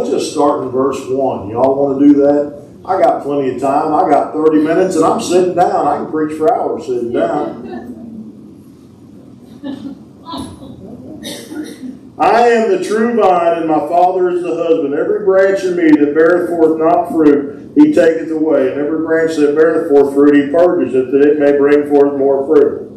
let's just start in verse 1. Y'all want to do that? I got plenty of time. I got 30 minutes and I'm sitting down. I can preach for hours sitting down. I am the true vine, and my Father is the husband. Every branch in me that beareth forth not fruit, he taketh away. And every branch that beareth forth fruit, he purges it, that it may bring forth more fruit.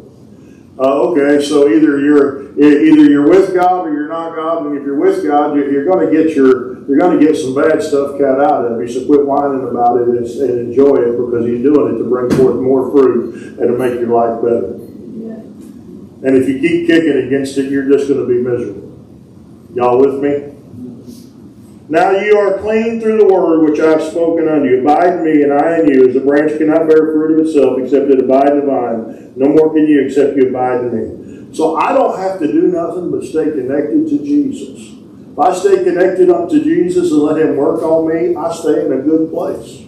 Uh, okay, so either you're either you're with God or you're not God, and if you're with God, you're going to get your you're going to get some bad stuff cut out of you. So quit whining about it and, and enjoy it because He's doing it to bring forth more fruit and to make your life better. And if you keep kicking against it, you're just going to be miserable. Y'all with me? Now you are clean through the word which I have spoken unto you. Abide in me, and I in you, as the branch cannot bear fruit of itself except it abide in the vine. No more can you except you abide in me. So I don't have to do nothing but stay connected to Jesus. If I stay connected up to Jesus and let Him work on me, I stay in a good place.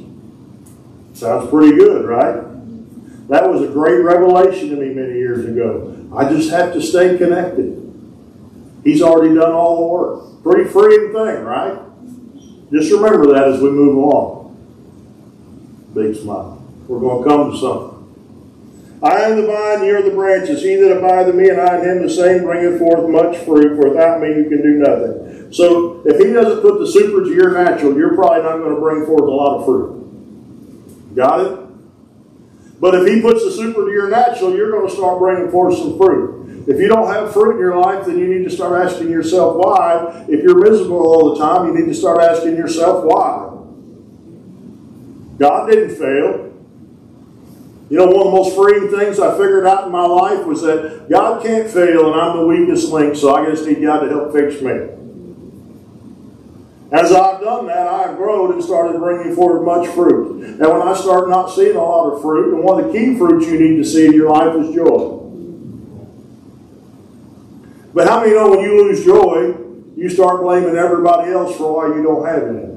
Sounds pretty good, right? That was a great revelation to me many years ago. I just have to stay connected. He's already done all the work. Pretty freeing thing, right? Just remember that as we move along. Big smile. We're going to come to something. I am the vine, you are the branches. He that abideth in me, and I in him, the same bringeth forth much fruit. For without me, you can do nothing. So, if he doesn't put the super to your natural, you're probably not going to bring forth a lot of fruit. Got it? But if he puts the super to your natural, you're going to start bringing forth some fruit. If you don't have fruit in your life, then you need to start asking yourself why. If you're miserable all the time, you need to start asking yourself why. God didn't fail. You know, one of the most freeing things I figured out in my life was that God can't fail, and I'm the weakest link, so I just need God to help fix me. As I've done that, I've grown and started bringing forth much fruit. And when I start not seeing a lot of fruit, and one of the key fruits you need to see in your life is joy. But how many know when you lose joy, you start blaming everybody else for why you don't have it?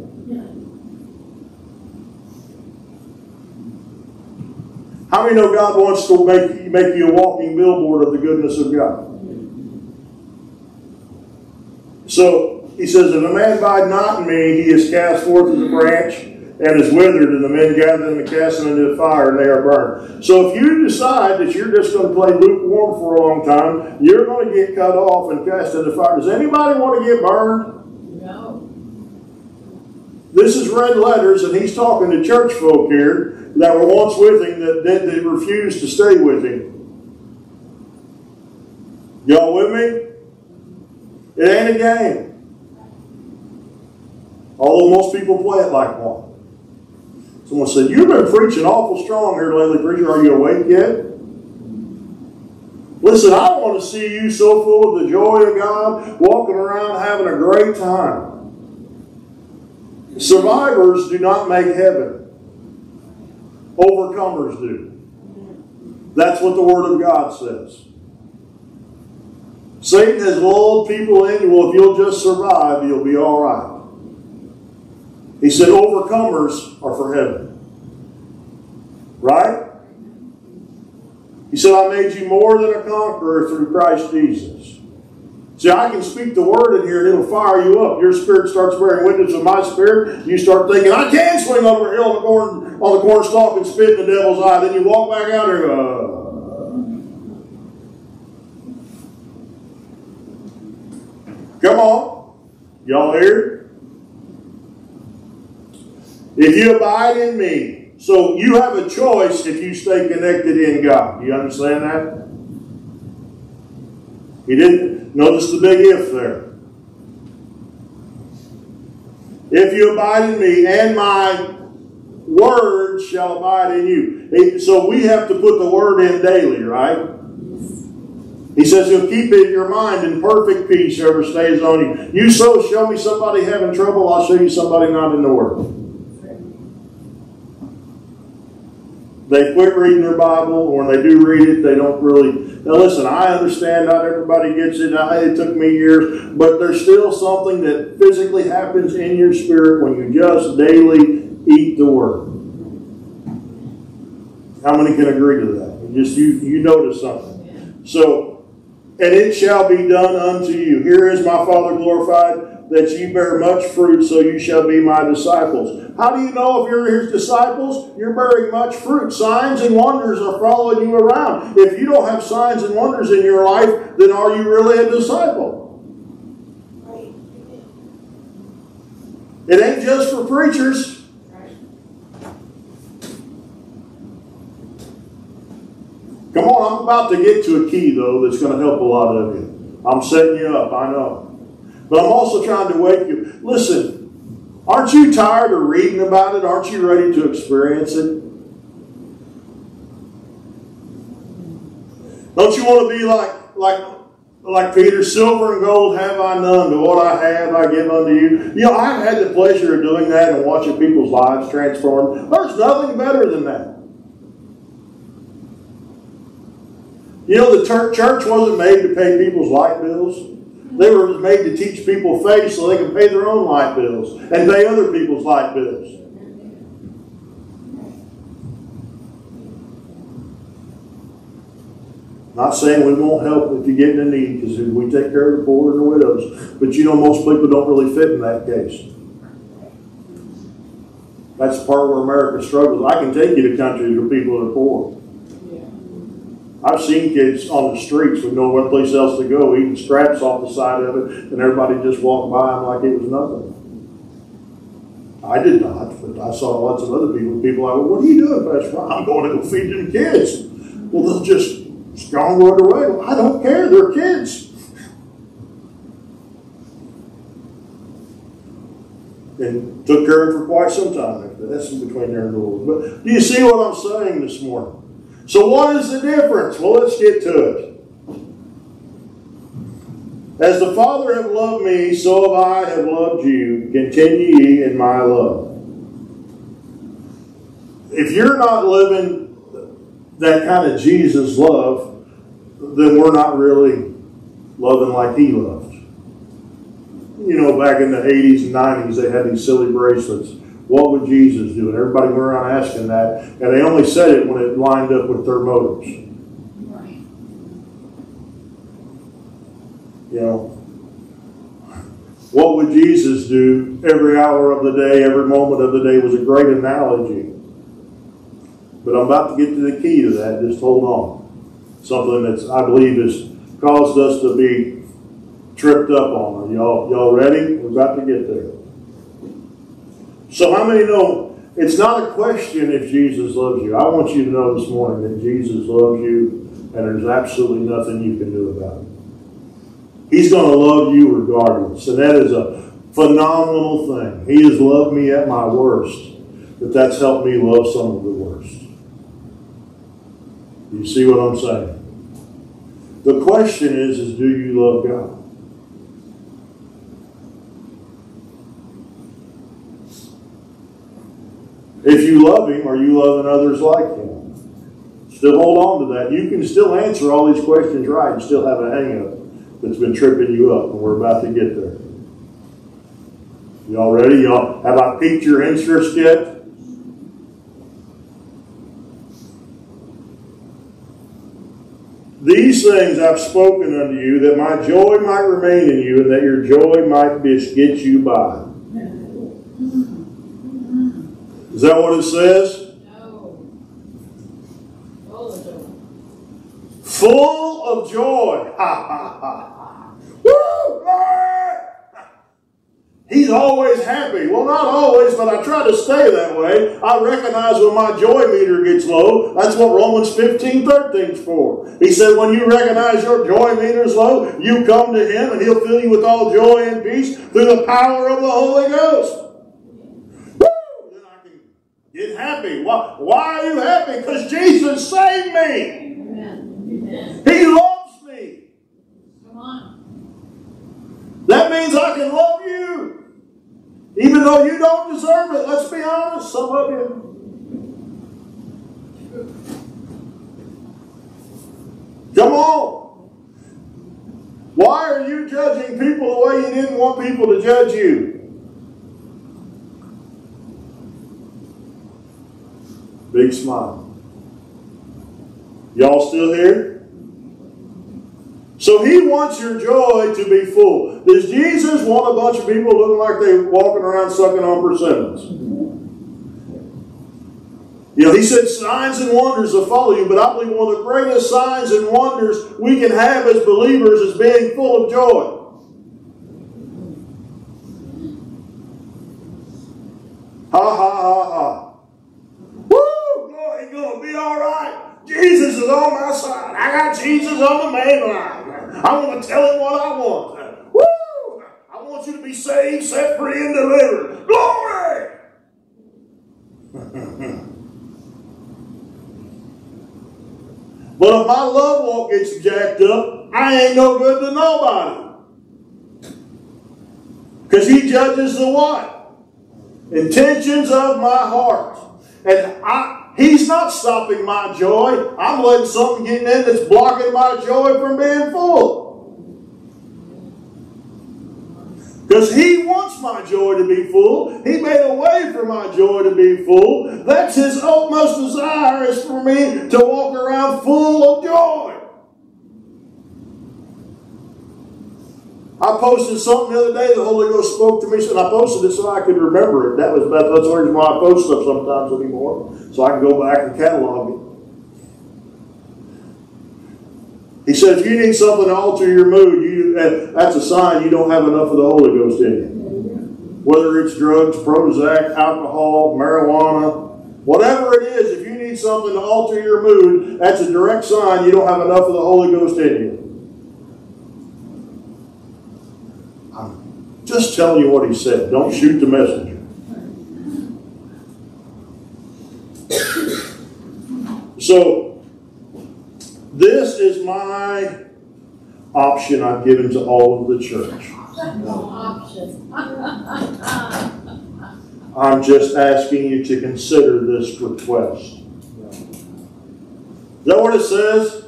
How many know God wants to make, make you a walking billboard of the goodness of God? So he says, If a man abide not in me, he is cast forth as a branch and is withered, and the men gather them and cast them into the fire, and they are burned. So if you decide that you're just going to play lukewarm for a long time, you're going to get cut off and cast into the fire. Does anybody want to get burned? No. This is red letters, and he's talking to church folk here that were once with him that, that, that refused to stay with him. Y'all with me? It ain't a game. Although most people play it like one. Someone said, You've been preaching awful strong here lately, preacher. Are you awake yet? Listen, I want to see you so full of the joy of God, walking around having a great time. Survivors do not make heaven, overcomers do. That's what the Word of God says. Satan has lulled people in, well, if you'll just survive, you'll be all right. He said, overcomers are for heaven. Right? He said, I made you more than a conqueror through Christ Jesus. See, I can speak the word in here and it'll fire you up. Your spirit starts bearing witness with my spirit. You start thinking, I can swing over hill on the corn, on the corn stalk and spit in the devil's eye. Then you walk back out go, uh, Come on. Y'all here? If you abide in me, so you have a choice if you stay connected in God. You understand that? He didn't notice the big if there. If you abide in me, and my word shall abide in you. So we have to put the word in daily, right? He says he'll keep it in your mind in perfect peace whoever stays on you. You so show me somebody having trouble, I'll show you somebody not in the word. They quit reading their Bible, or when they do read it, they don't really. Now, listen, I understand not everybody gets it. it took me years, but there's still something that physically happens in your spirit when you just daily eat the Word. How many can agree to that? Just you you notice something. So, and it shall be done unto you. Here is my Father glorified that ye bear much fruit, so you shall be my disciples. How do you know if you're his disciples? You're bearing much fruit. Signs and wonders are following you around. If you don't have signs and wonders in your life, then are you really a disciple? It ain't just for preachers. Come on, I'm about to get to a key, though, that's going to help a lot of you. I'm setting you up, I know. But I'm also trying to wake you. Listen, aren't you tired of reading about it? Aren't you ready to experience it? Don't you want to be like like like Peter, silver and gold have I none, but what I have I give unto you. You know, I've had the pleasure of doing that and watching people's lives transform. There's nothing better than that. You know, the church wasn't made to pay people's light bills. They were made to teach people faith so they can pay their own light bills and pay other people's light bills. Not saying we won't help if you get in need because we take care of the poor and the widows, but you know most people don't really fit in that case. That's the part where America struggles. I can take you to countries where people are poor. I've seen kids on the streets with no one place else to go, eating scraps off the side of it, and everybody just walked by them like it was nothing. I did not, but I saw lots of other people. People like, well, what are you doing, Pastor? I'm going to go feed them kids. Well, they'll just scoundrel it away. Well, I don't care. They're kids. And took care of it for quite some time. That's in between there and the. But do you see what I'm saying this morning? So, what is the difference? Well, let's get to it. As the Father have loved me, so have I have loved you. Continue ye in my love. If you're not living that kind of Jesus love, then we're not really loving like He loved. You know, back in the 80s and 90s, they had these silly bracelets what would Jesus do? And everybody went around asking that, and they only said it when it lined up with their motives. Right. You know, what would Jesus do every hour of the day, every moment of the day was a great analogy. But I'm about to get to the key to that. Just hold on. Something that's I believe has caused us to be tripped up on. Are y'all y'all ready? We're about to get there. So, how many know it's not a question if Jesus loves you? I want you to know this morning that Jesus loves you and there's absolutely nothing you can do about it. He's going to love you regardless. And that is a phenomenal thing. He has loved me at my worst, but that's helped me love some of the worst. You see what I'm saying? The question is, is do you love God? If you love Him, are you loving others like Him? Still hold on to that. You can still answer all these questions right and still have a hang up that's been tripping you up, and we're about to get there. Y'all ready? Y'all have I piqued your interest yet? These things I've spoken unto you, that my joy might remain in you, and that your joy might get you by. Is that what it says? No. Full of joy. Ha ha ha. Woo! He's always happy. Well, not always, but I try to stay that way. I recognize when my joy meter gets low. That's what Romans 15, 13 is for. He said, when you recognize your joy meter is low, you come to Him and He'll fill you with all joy and peace through the power of the Holy Ghost. Get happy. Why, why are you happy? Because Jesus saved me. Amen. He loves me. Come on. That means I can love you. Even though you don't deserve it. Let's be honest, some of you. Come on. Why are you judging people the way you didn't want people to judge you? Big smile. Y'all still here? So he wants your joy to be full. Does Jesus want a bunch of people looking like they're walking around sucking on persimmons? You know, he said signs and wonders will follow you, but I believe one of the greatest signs and wonders we can have as believers is being full of joy. Ha ha ha ha. Woo! Boy, it's going to be all right. Jesus is on my side. I got Jesus I want to tell him what I want. Woo! I want you to be saved, set free, and delivered. Glory! but if my love walk gets jacked up, I ain't no good to nobody. Because he judges the what? Intentions of my heart. And I, he's not stopping my joy. I'm letting something get in that's blocking my joy from being full. Because he wants my joy to be full. He made a way for my joy to be full. That's his utmost desire is for me to walk around full of joy. I posted something the other day. The Holy Ghost spoke to me, and I posted it so I could remember it. That was that's the reason why I post stuff sometimes anymore, so I can go back and catalog it. He said, if you need something to alter your mood, you that's a sign you don't have enough of the Holy Ghost in you. Whether it's drugs, Prozac, alcohol, marijuana, whatever it is, if you need something to alter your mood, that's a direct sign you don't have enough of the Holy Ghost in you. Just telling you what he said. Don't shoot the messenger. So, this is my option I've given to all of the church. I'm just asking you to consider this request. Is that what it says?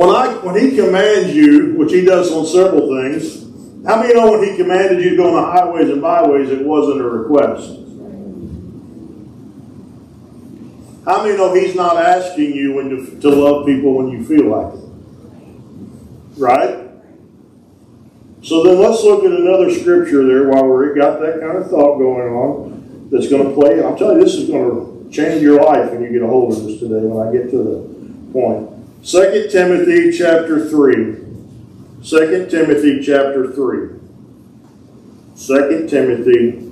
When I when he commands you, which he does on several things, how many know when he commanded you to go on the highways and byways, it wasn't a request? How many know he's not asking you when to, to love people when you feel like it? Right? So then let's look at another scripture there while we got that kind of thought going on that's going to play. I'm telling you, this is going to change your life when you get a hold of this today when I get to the point. 2 Timothy chapter 3. 2 Timothy chapter 3. 2 Timothy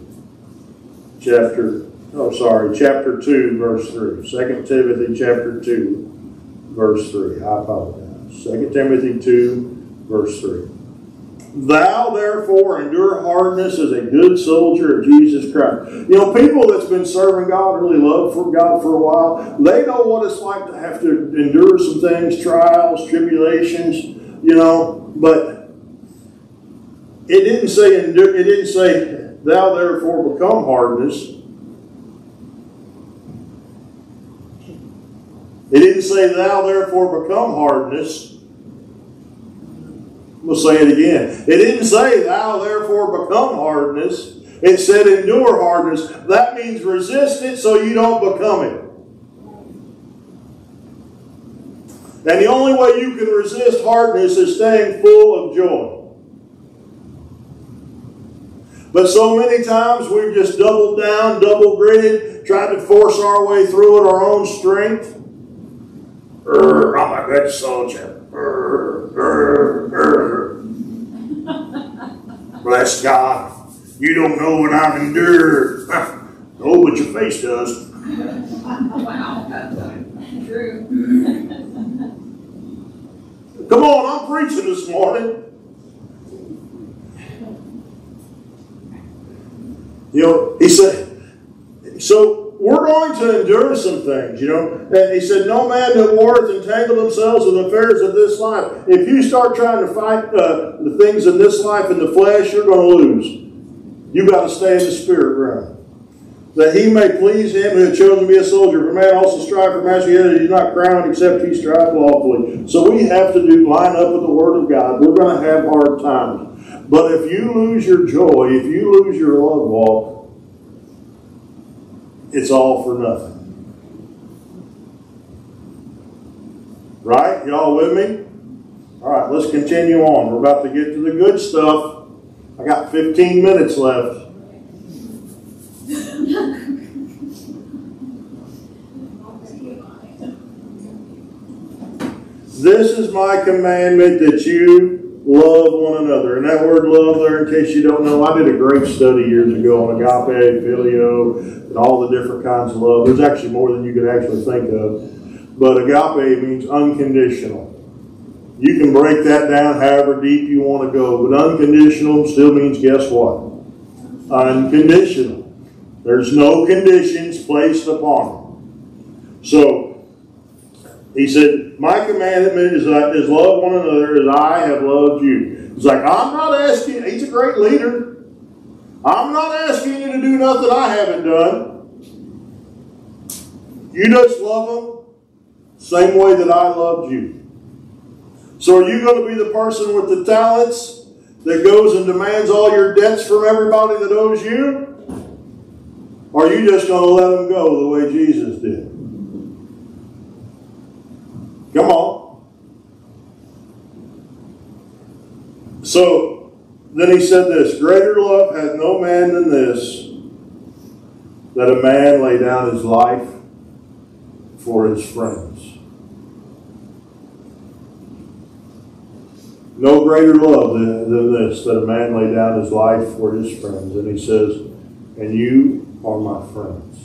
chapter, oh sorry, chapter 2, verse 3. 2 Timothy chapter 2, verse 3. I apologize. 2 Timothy 2, verse 3. Thou therefore endure hardness as a good soldier of Jesus Christ. You know, people that's been serving God, really love for God for a while, they know what it's like to have to endure some things, trials, tribulations, you know, but it didn't say endure, it didn't say thou therefore become hardness. It didn't say thou therefore become hardness. We'll say it again. It didn't say, Thou therefore become hardness. It said, Endure hardness. That means resist it so you don't become it. And the only way you can resist hardness is staying full of joy. But so many times we've just doubled down, double gritted, tried to force our way through it our own strength. I'm a good soldier. Bless God. You don't know what I've endured. oh, but your face does. wow. True. Come on, I'm preaching this morning. You know, he said, so we're going to endure some things, you know. And he said, No man that warreth entangle themselves with affairs of this life. If you start trying to fight uh, the things in this life in the flesh, you're going to lose. You've got to stay in the spirit realm. That he may please him who has chosen to be a soldier. For man also strive for master, yet he's not crowned except he strive lawfully. So we have to do line up with the word of God. We're going to have hard times. But if you lose your joy, if you lose your love walk, it's all for nothing. Right? Y'all with me? All right, let's continue on. We're about to get to the good stuff. I got 15 minutes left. This is my commandment that you love one another. And that word love there, in case you don't know, I did a great study years ago on agape, phileo, and all the different kinds of love. There's actually more than you could actually think of. But agape means unconditional. You can break that down however deep you want to go. But unconditional still means guess what? Unconditional. There's no conditions placed upon it. So, he said, My commandment is, uh, is love one another as I have loved you. He's like, I'm not asking, he's a great leader. I'm not asking you to do nothing I haven't done. You just love them same way that I loved you. So are you going to be the person with the talents that goes and demands all your debts from everybody that owes you? Or are you just going to let them go the way Jesus did? Come on. So then he said this Greater love hath no man than this, that a man lay down his life for his friends. No greater love than, than this, that a man lay down his life for his friends. And he says, And you are my friends.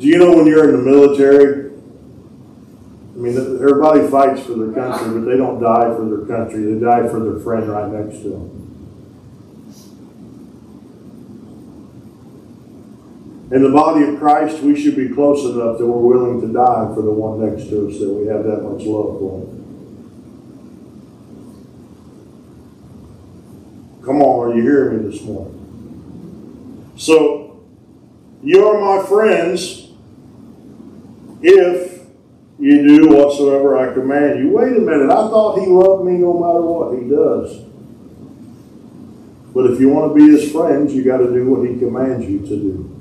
Do you know when you're in the military? I mean, everybody fights for their country, but they don't die for their country. They die for their friend right next to them. In the body of Christ, we should be close enough that we're willing to die for the one next to us that we have that much love for. Come on, are you hearing me this morning? So, you are my friends if you do whatsoever I command you. Wait a minute, I thought he loved me no matter what. He does. But if you want to be his friends, you got to do what he commands you to do.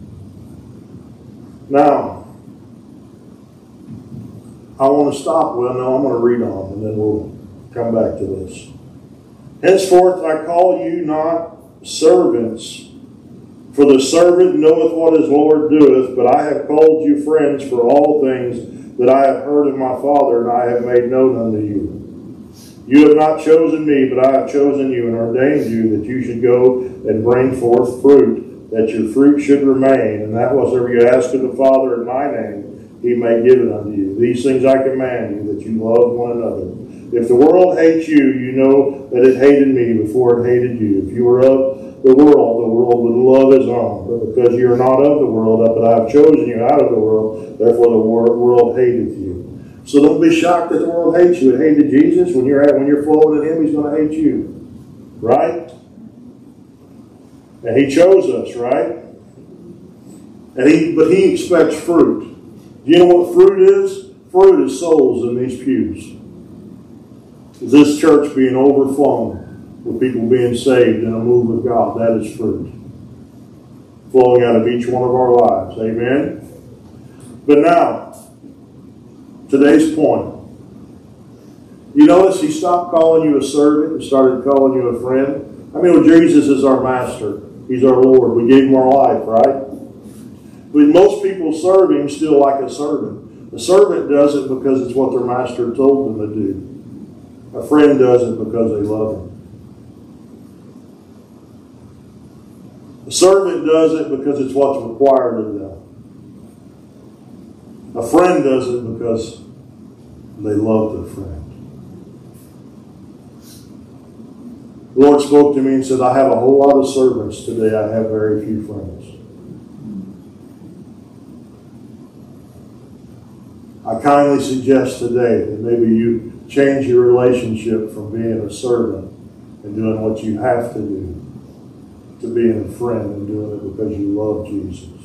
Now, I want to stop. Well, no, I'm going to read on and then we'll come back to this. Henceforth I call you not servants, for the servant knoweth what his Lord doeth, but I have called you friends for all things that I have heard of my Father, and I have made known unto you. You have not chosen me, but I have chosen you and ordained you that you should go and bring forth fruit that your fruit should remain, and that whatsoever you ask of the Father in my name, he may give it unto you. These things I command you, that you love one another. If the world hates you, you know that it hated me before it hated you. If you were of the world, the world would love his own. But because you are not of the world, but I have chosen you out of the world, therefore the world hateth you. So don't be shocked that the world hates you. It hated Jesus. When you're when you're flowing in Him, He's going to hate you, right? And he chose us, right? And he, but he expects fruit. Do you know what fruit is? Fruit is souls in these pews. Is this church being overflown with people being saved in a move of God? That is fruit. Flowing out of each one of our lives. Amen? But now, today's point. You notice he stopped calling you a servant and started calling you a friend. I mean, Jesus is our master. He's our Lord. We gave him our life, right? But most people serve him still like a servant. A servant does it because it's what their master told them to do. A friend does it because they love him. A servant does it because it's what's required of them. A friend does it because they love their friend. The Lord spoke to me and said, I have a whole lot of servants today. I have very few friends. I kindly suggest today that maybe you change your relationship from being a servant and doing what you have to do to being a friend and doing it because you love Jesus.